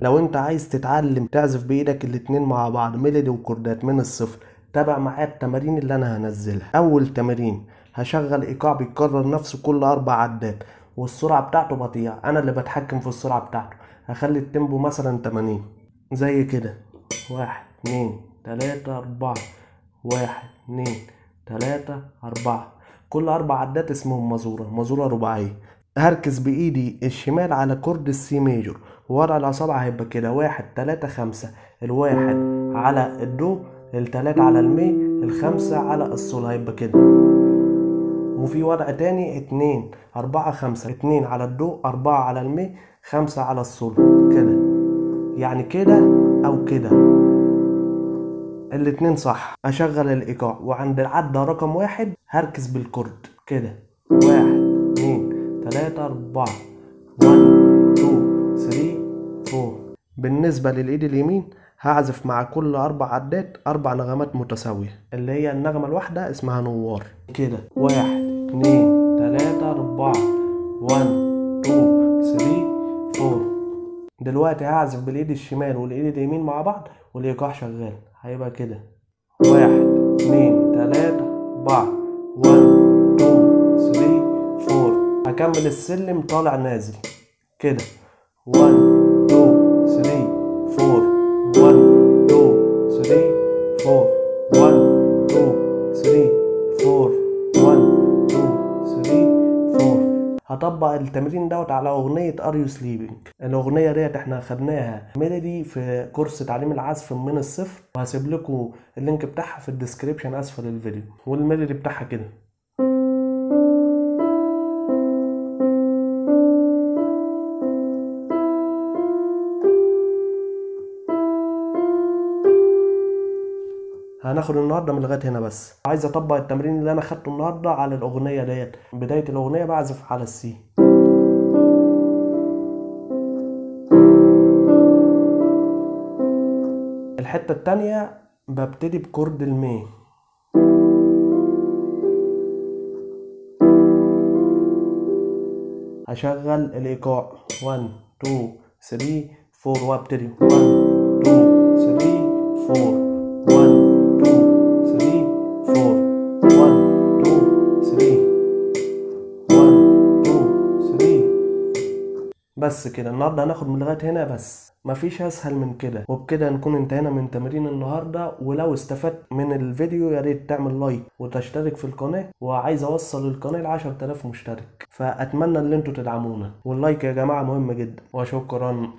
لو انت عايز تتعلم تعزف بإيدك الاتنين مع بعض ميلودي وكوردات من الصفر تابع معايا التمارين اللي أنا هنزلها. أول تمرين هشغل إيقاع بيكرر نفسه كل أربع عدات والسرعة بتاعته بطيئة. أنا اللي بتحكم في السرعة بتاعته. هخلي التيمبو مثلا 80 زي كده. واحد اتنين تلاتة أربعة. واحد اتنين تلاتة أربعة. كل أربع عدات اسمهم مزورة مزورة رباعية. هركز بإيدي الشمال على chord ال C major ووضع الأصابع هيبقى كده واحد تلاتة خمسة الواحد على الدو التلاتة على المي الخمسة على الصول هيبقى كده. وفي وضع تاني اتنين أربعة خمسة اتنين على الدو أربعة على المي خمسة على الصول كده. يعني كده أو كده. الاتنين صح. أشغل الإيقاع وعند العدة رقم واحد هركز بال chord كده. واحد. تلاتة أربعة one two three four. بالنسبة للإيد اليمين هعزف مع كل أربع عدات أربع نغمات متساوية. اللي هي النغمة الواحدة اسمها نوار. كده. واحد اتنين تلاتة أربعة one two three four. دلوقتي هعزف بالإيد الشمال والإيد اليمين مع بعض والإيقاع شغال. هيبقى كده. واحد اتنين تلاتة three four هكمل السلم طالع نازل. كده. one two three four one two three four one two three four one two three four هطبق التمرين دوت على أغنية Are You Sleeping الأغنية ديت إحنا خدناها melody في كورس تعليم العزف من الصفر. وهسيب لكم ال link بتاعها في ال description أسفل الفيديو. وال melody بتاعها كده. هناخد النهارده من لغاية هنا بس. عايز أطبق التمرين اللي أنا خدته النهارده على الأغنية ديت. بداية الأغنية بعزف على السي. الحتة التانية ببتدي بكورد المي. هشغل الإيقاع. 1 2 3 4 وأبتدي. 1 2 بس كده. النهارده هناخد من لغاية هنا بس. مفيش أسهل من كده. وبكده نكون انتهينا من تمرين النهارده. ولو استفدت من الفيديو يا ريت تعمل like وتشترك في القناة. وعايز أوصل القناة ل 10000 مشترك. فأتمنى ان أنتوا تدعمونا. وال like يا جماعة مهم جدا. وشكرا